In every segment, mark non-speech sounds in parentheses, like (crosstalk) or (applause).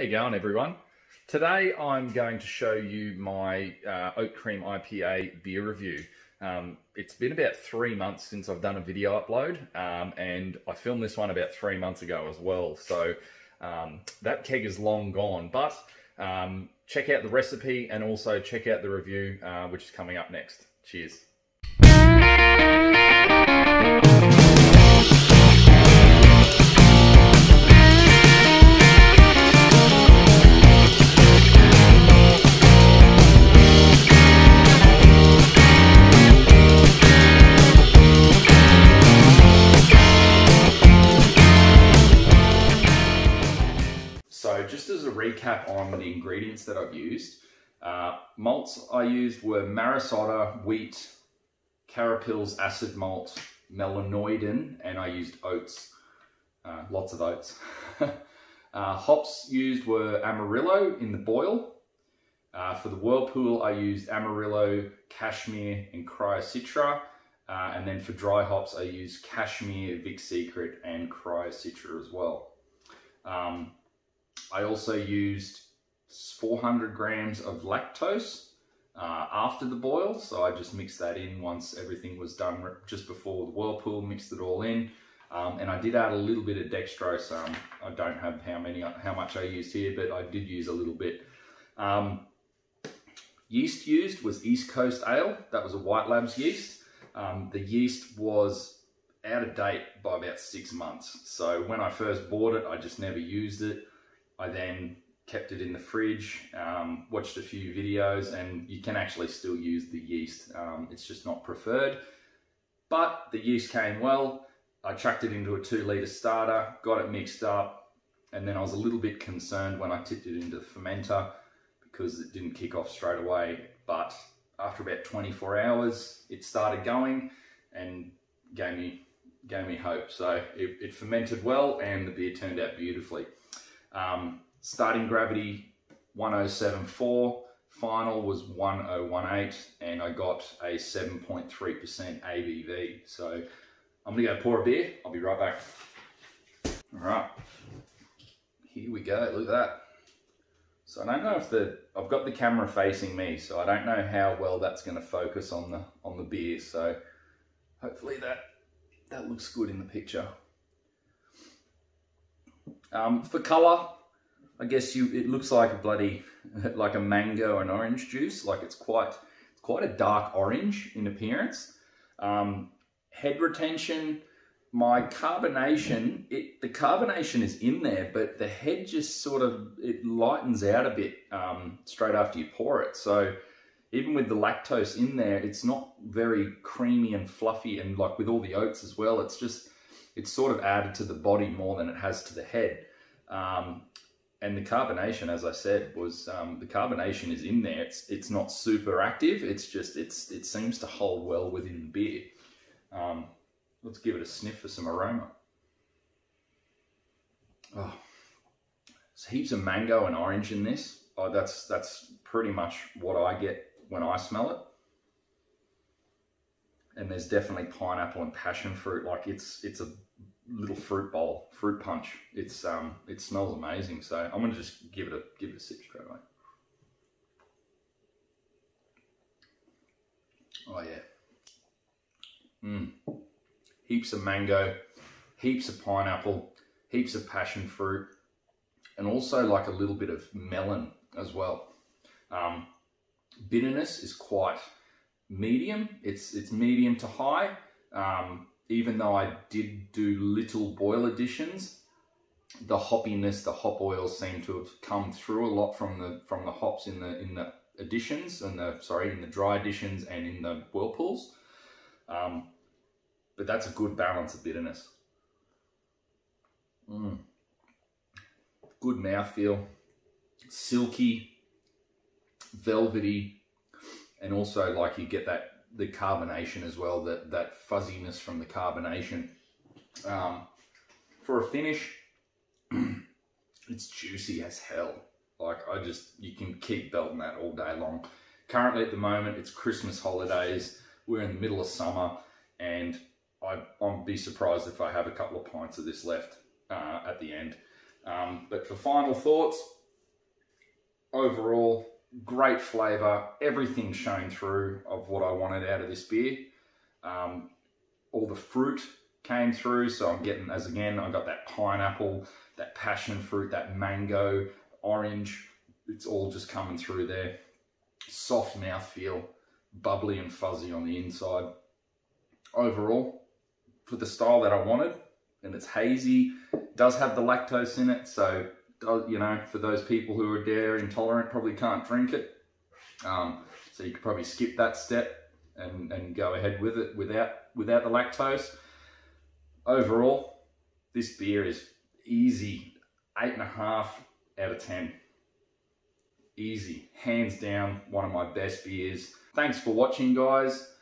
How you going, everyone? Today I'm going to show you my uh, Oat Cream IPA beer review. Um, it's been about three months since I've done a video upload, um, and I filmed this one about three months ago as well. So um, that keg is long gone, but um, check out the recipe and also check out the review, uh, which is coming up next. Cheers. Recap on the ingredients that I've used, uh, malts I used were Maris Otter, wheat, Carapils acid malt, melanoidin, and I used oats, uh, lots of oats. (laughs) uh, hops used were Amarillo in the boil. Uh, for the Whirlpool, I used Amarillo, Cashmere, and Cryocitra. Uh, and then for dry hops, I used Cashmere, Vic Secret, and Cryocitra as well. Um, I also used 400 grams of lactose uh, after the boil. So I just mixed that in once everything was done just before the whirlpool, mixed it all in. Um, and I did add a little bit of dextrose. Um, I don't have how many, how much I used here, but I did use a little bit. Um, yeast used was East Coast Ale. That was a White Labs yeast. Um, the yeast was out of date by about six months. So when I first bought it, I just never used it. I then kept it in the fridge, um, watched a few videos, and you can actually still use the yeast. Um, it's just not preferred. But the yeast came well. I chucked it into a two litre starter, got it mixed up, and then I was a little bit concerned when I tipped it into the fermenter because it didn't kick off straight away. But after about 24 hours, it started going and gave me gave me hope. So it, it fermented well, and the beer turned out beautifully. Um, starting gravity 1074, final was 1018, and I got a 7.3% ABV. So I'm gonna go pour a beer. I'll be right back. All right, here we go. Look at that. So I don't know if the I've got the camera facing me, so I don't know how well that's going to focus on the on the beer. So hopefully that that looks good in the picture. Um, for colour, I guess you it looks like a bloody (laughs) like a mango and orange juice. Like it's quite it's quite a dark orange in appearance. Um, head retention, my carbonation, it the carbonation is in there, but the head just sort of it lightens out a bit um, straight after you pour it. So even with the lactose in there, it's not very creamy and fluffy, and like with all the oats as well, it's just it's sort of added to the body more than it has to the head. Um, and the carbonation, as I said, was um, the carbonation is in there. It's it's not super active. It's just it's it seems to hold well within the beer. Um, let's give it a sniff for some aroma. Oh, there's heaps of mango and orange in this. Oh, that's that's pretty much what I get when I smell it. And there's definitely pineapple and passion fruit. Like it's it's a little fruit bowl, fruit punch. It's um, it smells amazing. So I'm gonna just give it a give it a sip straight away. Oh yeah. Mmm. Heaps of mango, heaps of pineapple, heaps of passion fruit, and also like a little bit of melon as well. Um, bitterness is quite medium. It's it's medium to high. Um, even though I did do little boil additions, the hoppiness, the hop oils seem to have come through a lot from the from the hops in the in the additions and the sorry in the dry additions and in the whirlpools. Um, but that's a good balance of bitterness. Mm. Good mouthfeel, silky, velvety, and also like you get that the carbonation as well, that, that fuzziness from the carbonation. Um, for a finish, (clears throat) it's juicy as hell. Like I just, you can keep belting that all day long. Currently at the moment, it's Christmas holidays. We're in the middle of summer and I, I'll be surprised if I have a couple of pints of this left uh, at the end. Um, but for final thoughts, overall, great flavour. Everything shown through of what I wanted out of this beer. Um, all the fruit came through, so I'm getting, as again, I got that pineapple, that passion fruit, that mango, orange. It's all just coming through there. Soft mouth feel, bubbly and fuzzy on the inside. Overall, for the style that I wanted, and it's hazy, does have the lactose in it, so you know, for those people who are dairy intolerant, probably can't drink it. Um, so you could probably skip that step and, and go ahead with it without without the lactose. Overall, this beer is easy, eight and a half out of 10. Easy, hands down, one of my best beers. Thanks for watching guys.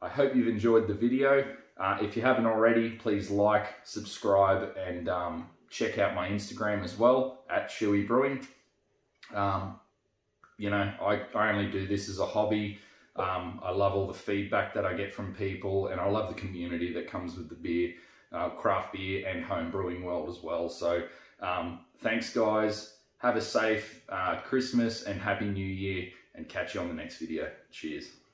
I hope you've enjoyed the video. Uh, if you haven't already, please like, subscribe, and um, check out my Instagram as well, at Shoey Brewing. Um, you know, I, I only do this as a hobby. Um, I love all the feedback that I get from people, and I love the community that comes with the beer, uh, craft beer, and home brewing world as well. So, um, thanks, guys. Have a safe uh, Christmas and Happy New Year, and catch you on the next video. Cheers.